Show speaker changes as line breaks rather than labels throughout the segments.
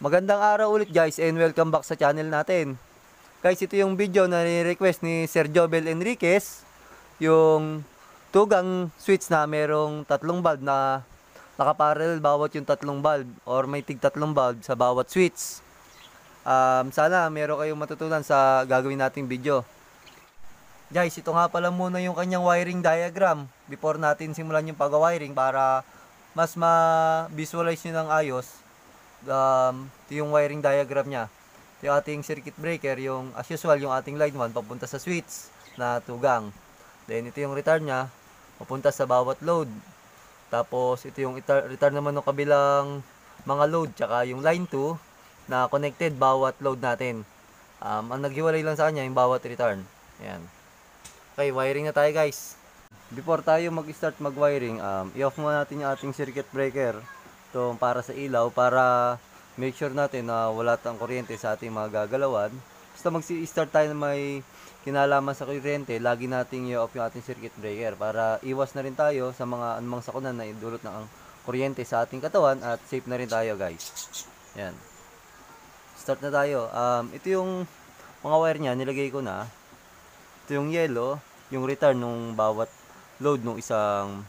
Magandang araw ulit guys and welcome back sa channel natin. Guys, ito yung video na request ni Sir Jobel Enriquez. Yung tugang switch na merong tatlong bulb na nakaparallel bawat yung tatlong bulb or may tig tatlong bulb sa bawat switch. Um, sana meron kayong matutunan sa gagawin nating video. Guys, ito nga pala muna yung kanyang wiring diagram before natin simulan yung pag-wiring para mas ma-visualize nyo ng ayos um, ito yung wiring diagram niya. Ito yung ating circuit breaker, yung as usual, yung ating line 1 papunta sa switch na tugang. Then ito yung return niya, papunta sa bawat load. Tapos ito yung return naman ng kabilang mga load, tsaka yung line 2 na connected bawat load natin. Um, ang naghiwalay lang sa kanya yung bawat return. Ayan. Okay, wiring na tayo guys. Before tayo mag-start mag-wiring, um, i-off muna natin yung ating circuit breaker. Ito para sa ilaw, para make sure natin na wala tang kuryente sa ating mga gagalawan. Basta mag-start tayo na may kinalaman sa kuryente, lagi nating i-off yung ating circuit breaker para iwas na rin tayo sa mga anumang sakunan na idulot ng kuryente sa ating katawan at safe na rin tayo guys. Yan. Start na tayo. Um, ito yung mga wire niya, nilagay ko na. Ito yung yellow, yung return nung bawat load nung isang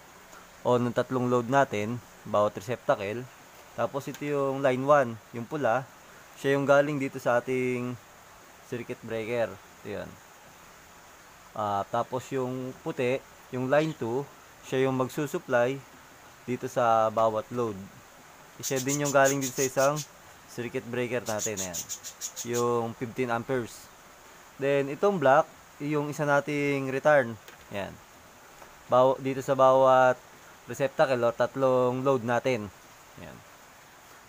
o nung tatlong load natin bawat receptacle. Tapos ito yung line 1, yung pula. Siya yung galing dito sa ating circuit breaker. Ito yan. Ah, tapos yung puti, yung line 2, siya yung magsusupply dito sa bawat load. Siya din yung galing dito sa isang circuit breaker natin. Ayan. Yung 15 amperes. Then, itong black, yung isa nating return. Ayan. Baw dito sa bawat receptacle or tatlong load natin. Ayan.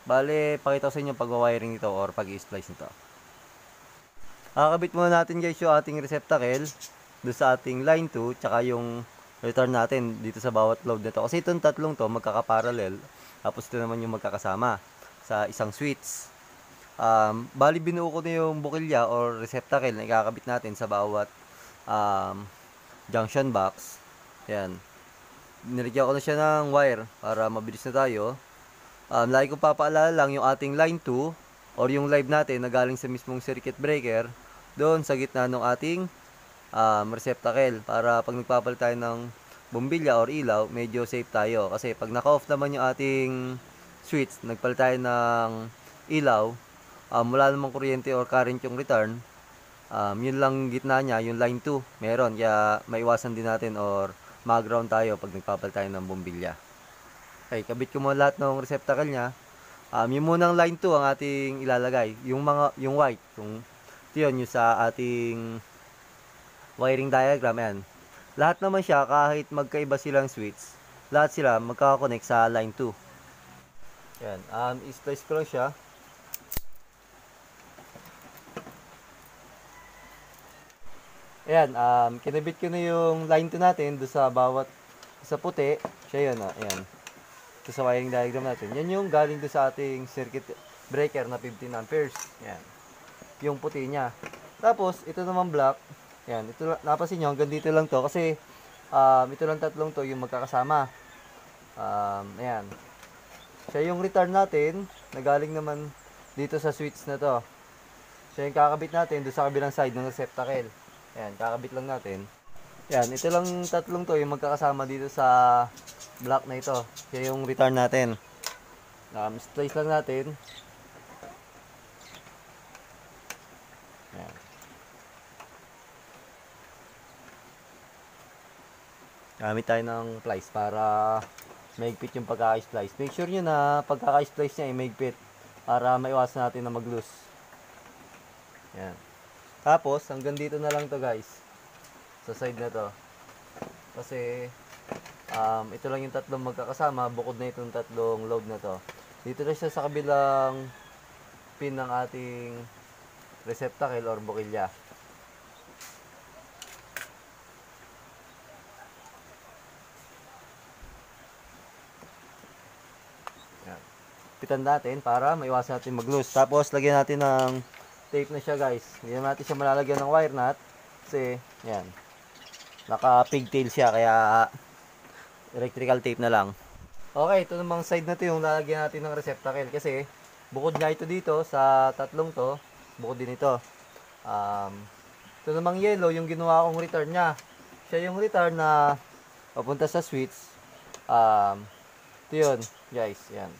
Bale, pakita ko sa inyo pag-wiring nito or pag-splice nito. Kakabit muna natin guys yung ating receptacle doon sa ating line 2 tsaka yung return natin dito sa bawat load nito. Kasi itong tatlong to magkakaparallel tapos ito naman yung magkakasama sa isang switch. Um, bali binuo ko na yung bukilya or receptacle na ikakabit natin sa bawat um, junction box. Ayan nilagyan ko na siya ng wire para mabilis na tayo. Um, lagi ko papaalala lang yung ating line 2 or yung live natin na galing sa mismong circuit breaker doon sa gitna ng ating um, receptacle para pag nagpapalit tayo ng bombilya or ilaw, medyo safe tayo. Kasi pag naka-off naman yung ating switch, nagpalit tayo ng ilaw, um, wala namang kuryente or current yung return, um, yun lang gitna niya, yung line 2, meron. Kaya maiwasan din natin or mag-ground tayo pag nagpapalit tayo ng bombilya. Okay, kabit ko muna lahat ng receptacle niya. Um, yung munang line 2 ang ating ilalagay. Yung mga yung white, yung yun yung sa ating wiring diagram yan. Lahat naman siya kahit magkaiba silang switch, lahat sila magkaka-connect sa line 2. Yan, um, i-splice ko lang siya. Ayan, um, kinabit ko na yung line 2 natin do sa bawat sa puti. Siya yun, ah, ayan. Ito sa wiring diagram natin. Yan yung galing do sa ating circuit breaker na 15 amperes. Ayan. Yung puti niya. Tapos, ito naman black. Ayan, ito, napansin nyo, hanggang dito lang to. Kasi, um, ito lang tatlong to yung magkakasama. Um, ayan. Siya yung return natin, na galing naman dito sa switch na to. Siya yung kakabit natin do sa kabilang side ng receptacle. Ayan, kakabit lang natin. Ayan, ito lang tatlong to yung magkakasama dito sa block na ito. Kaya yung return natin. Um, splice lang natin. Ayan. Gamit tayo ng plies para maigpit yung pagkaka-splice. Make sure nyo na pagkaka-splice niya ay maigpit para maiwasan natin na mag-loose. Ayan. Tapos, hanggang dito na lang to guys. Sa side na to. Kasi, um, ito lang yung tatlong magkakasama, bukod na itong tatlong load na to. Dito na siya sa kabilang pin ng ating receptacle or bukilya. Yan. Pitan natin para maiwasan natin mag-loose. Tapos, lagyan natin ng tape na siya guys. Hindi naman natin siya malalagyan ng wire nut. Kasi, yan. Naka pigtail siya kaya electrical tape na lang. Okay, ito namang side na to yung lalagyan natin ng receptacle kasi bukod nga ito dito sa tatlong to, bukod din ito. Um, ito namang yellow, yung ginawa kong return niya. Siya yung return na papunta sa switch. Um, ito yun, guys. Yan.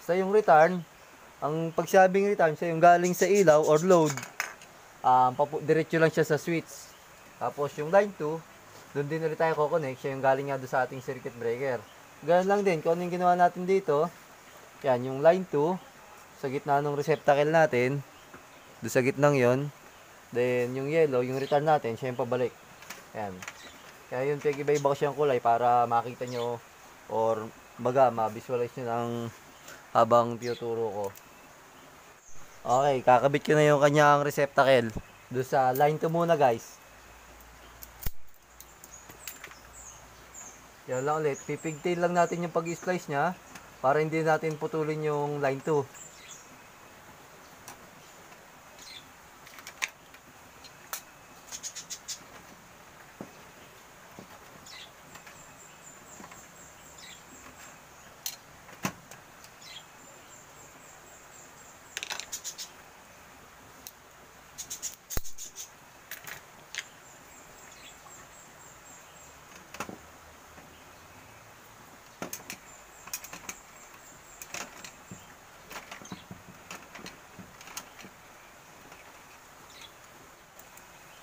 Sa yung return, ang pagsabing return, siya yung galing sa ilaw or load. Um, papu- diretso lang siya sa switch. Tapos yung line 2, doon din ulit tayo kukonect. Siya yung galing nga doon sa ating circuit breaker. Ganun lang din, kung ano yung ginawa natin dito, yan, yung line 2, sa gitna ng receptacle natin, doon sa gitnang yon Then, yung yellow, yung return natin, siya yung pabalik. Yan. Kaya yun, pag-iba-iba ko siyang kulay para makita nyo or baga, ma-visualize nyo ng habang tinuturo ko. Okay, kakabit ko na yung kanyang receptacle. Doon sa line 2 muna, guys. Yan lang ulit. Pipigtail lang natin yung pag-splice niya para hindi natin putulin yung line 2.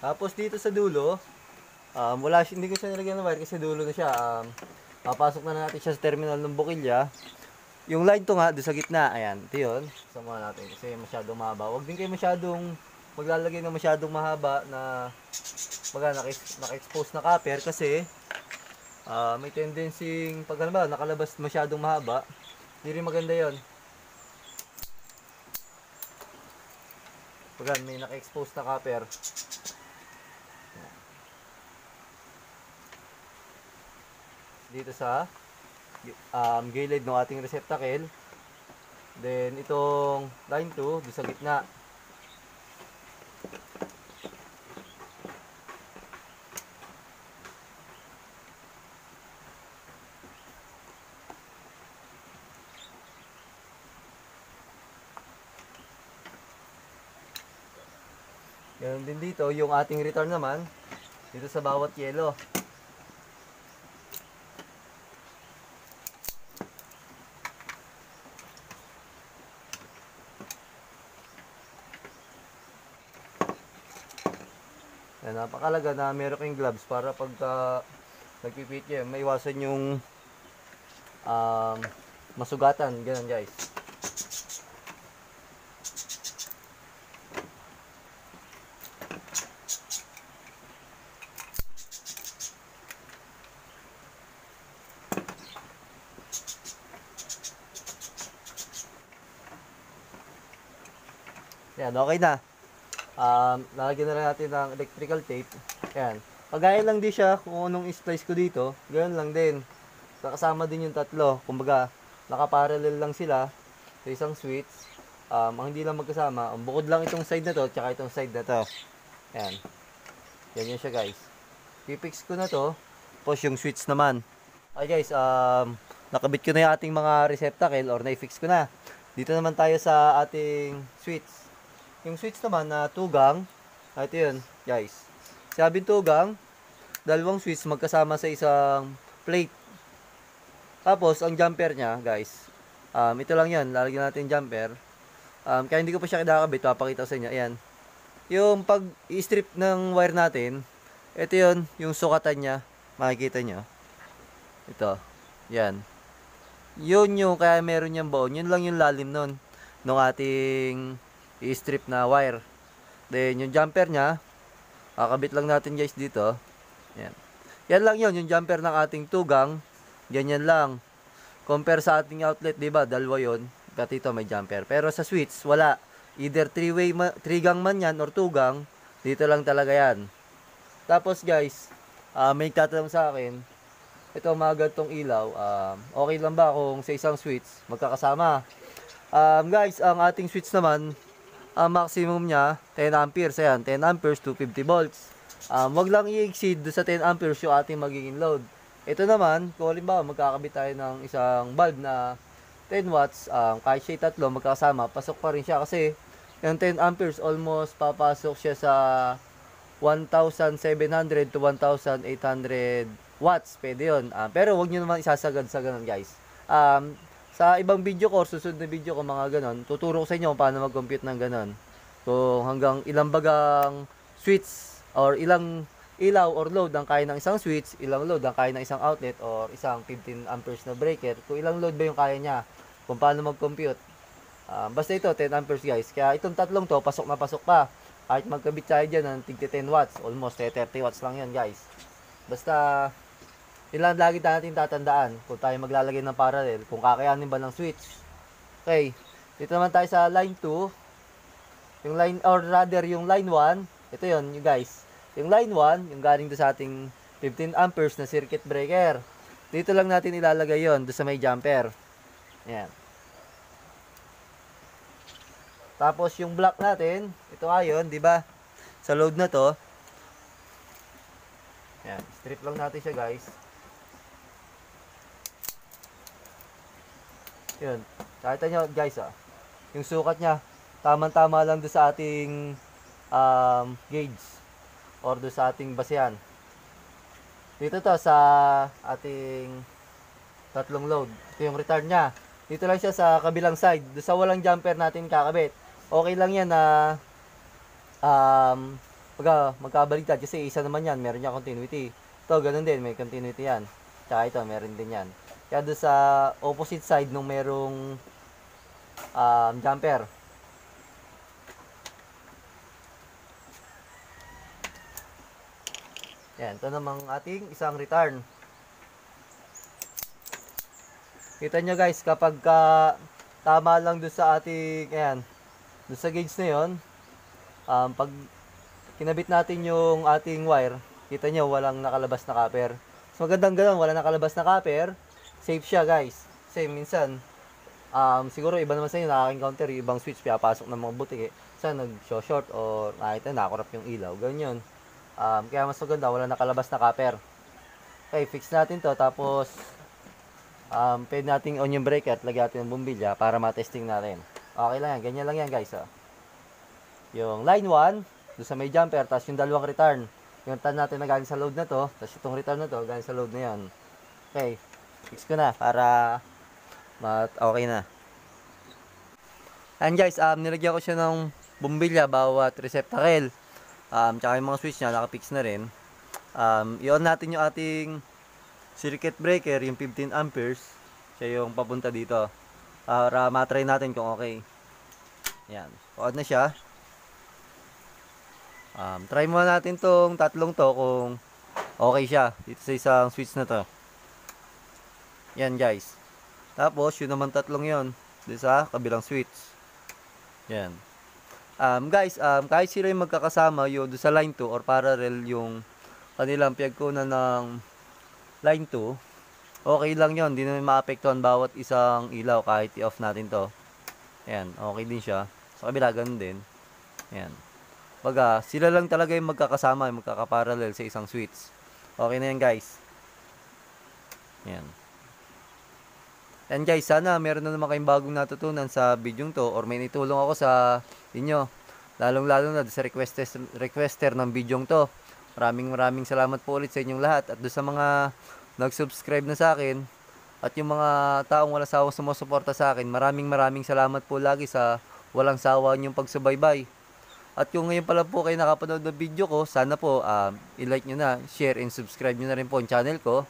Tapos dito sa dulo, um, wala hindi ko siya nilagyan ng wire kasi dulo na siya. Um, papasok na natin siya sa terminal ng bukilya. Yung line to nga, doon sa gitna, ayan, ito yun. Sama natin kasi masyadong mahaba. Huwag din kayo masyadong maglalagay ng masyadong mahaba na baga naka- naka-expose na copper kasi ah, may tendency pag ba, nakalabas masyadong mahaba, hindi rin maganda yon. Pag may naka-expose na copper, dito sa um, gilid ng ating receptacle. Then itong line 2 doon sa gitna. Ganun din dito, yung ating return naman, dito sa bawat yelo. Yan, napakalaga na meron kayong gloves para pagka nagpipit kayo, maiwasan yung um, masugatan. Ganun guys. Yan, okay na. Um, lalagyan na natin ng electrical tape. Yan. Pagaya lang din siya kung anong splice ko dito, ganoon lang din. Kasama din yung tatlo. Kumbaga, nakaparallel lang sila sa isang switch. Um, ang hindi lang magkasama, ang bukod lang itong side na to, tsaka itong side na to. Yan. Yan yun siya guys. Pipix ko na to. Tapos yung switch naman. Ay guys, um, nakabit ko na yung ating mga receptacle or na-fix ko na. Dito naman tayo sa ating switch. Yung switch naman na tugang, ah, ito yun, guys. Sabing tugang, dalawang switch magkasama sa isang plate. Tapos, ang jumper niya, guys, um, ito lang yan, lalagyan natin jumper. Um, kaya hindi ko pa siya kinakabit, papakita ko sa inyo, ayan. Yung pag i-strip ng wire natin, ito yun, yung sukatan niya, makikita nyo. Ito, yan. Yun yung kaya meron niyang baon, yun lang yung lalim nun, nung ating i-strip na wire. Then, yung jumper niya, kakabit lang natin guys dito. Yan. Yan lang yun, yung jumper ng ating tugang. Ganyan lang. Compare sa ating outlet, di ba? Dalawa yun. Pati ito may jumper. Pero sa switch, wala. Either 3-way, 3-gang man yan or 2-gang. Dito lang talaga yan. Tapos guys, ah, may tatanong sa akin, ito mga gantong ilaw, um, okay lang ba kung sa isang switch magkakasama? Um, guys, ang ating switch naman, ang maximum niya 10 amperes ayan 10 amperes 250 volts um, wag lang i-exceed do sa 10 amperes yung ating magiging load ito naman kung halimbawa magkakabit tayo ng isang bulb na 10 watts, um, kahit siya tatlo magkakasama, pasok pa rin siya kasi yung 10 amperes almost papasok siya sa 1,700 to 1,800 watts. Pwede yun. Ah, pero wag nyo naman isasagad sa ganun guys. Um, sa ibang video ko, susunod na video ko mga ganun, tuturo ko sa inyo kung paano mag-compute ng ganun. So hanggang ilang bagang switch or ilang ilaw or load ang kaya ng isang switch, ilang load ang kaya ng isang outlet or isang 15 amperes na breaker, kung ilang load ba yung kaya niya, kung paano mag-compute. Ah, basta ito, 10 amperes guys. Kaya itong tatlong to, pasok na pasok pa. Kahit magkabit tayo dyan ng tigti 10 watts, almost eh, 30 watts lang yan guys. Basta, ilan lagi natin tatandaan kung tayo maglalagay ng parallel, kung kakayanin ba ng switch. Okay, dito naman tayo sa line 2. Yung line, or rather yung line 1, ito yon you guys. Yung line 1, yung galing do sa ating 15 amperes na circuit breaker. Dito lang natin ilalagay yon do sa may jumper. Yan. Tapos yung block natin, ito ayon, di ba? Sa load na to. Yan, strip lang natin siya, guys. Yun. Nakita nyo, guys, ah. Yung sukat niya, tamang-tama lang do sa ating um, gauge or do sa ating basehan. Dito to sa ating tatlong load. Ito yung return niya. Dito lang siya sa kabilang side. Do sa walang jumper natin kakabit. Okay lang yan na um, pagka magkabaliktad kasi isa naman yan, meron niya continuity. Ito, ganun din, may continuity yan. Tsaka ito, meron din yan. Kaya doon sa opposite side nung merong um, jumper. Yan, ito namang ating isang return. Kita nyo guys, kapag ka, tama lang doon sa ating, ayan, doon sa gauge na yon um, pag kinabit natin yung ating wire, kita nyo walang nakalabas na copper. So magandang ganun, wala nakalabas na copper, safe siya guys. Kasi minsan, um, siguro iba naman sa inyo nakaka-encounter yung ibang switch pinapasok ng mga butik eh. Sa nag-short or nakita nakurap yung ilaw, ganyan. Um, kaya mas maganda, wala nakalabas na copper. Okay, fix natin to tapos um, pwede nating on yung breaker at lagyan natin ng bumbilya para matesting natin. Okay lang yan, ganyan lang yan guys. Oh. Yung line 1, doon sa may jumper, tapos yung dalawang return. Yung tan natin na galing sa load na to, tapos itong return na to, galing sa load na yan. Okay, fix ko na para mat okay na. And guys, um, nilagyan ko siya ng bumbilya bawat receptacle. Um, tsaka yung mga switch niya, nakapix na rin. Um, i-on natin yung ating circuit breaker, yung 15 amperes. Siya yung papunta dito. Para matry natin kung okay. Yan. On na siya. Um, try muna natin tong tatlong to kung okay siya dito sa isang switch na to. Yan guys. Tapos yun naman tatlong yon dito sa kabilang switch. Yan. Um, guys, um, kahit sila yung magkakasama yung doon sa line 2 or parallel yung kanilang piyagkunan ng line 2, okay lang yon Hindi naman maapektuhan bawat isang ilaw kahit i-off natin to. Ayan, okay din siya. Sa kabila, ganun din. Ayan. Baga, sila lang talaga yung magkakasama, yung magkakaparallel sa isang switch. Okay na yan, guys. Ayan. And guys, sana meron na naman kayong bagong natutunan sa video to or may nitulong ako sa inyo. Lalong-lalo na sa requester, requester ng video to. Maraming maraming salamat po ulit sa inyong lahat at doon sa mga nag-subscribe na sa akin at yung mga taong wala sawang sumusuporta sa akin. Maraming maraming salamat po lagi sa walang sawa niyong pagsubaybay. At kung ngayon pala po kayo nakapanood ng video ko, sana po um, i-like nyo na, share and subscribe nyo na rin po ang channel ko.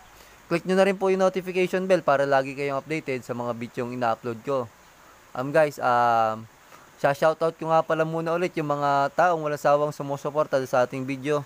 Click nyo na rin po yung notification bell para lagi kayong updated sa mga video yung ina-upload ko. Um guys, um, sa shoutout ko nga pala muna ulit yung mga taong wala sawang sumusuporta sa ating video.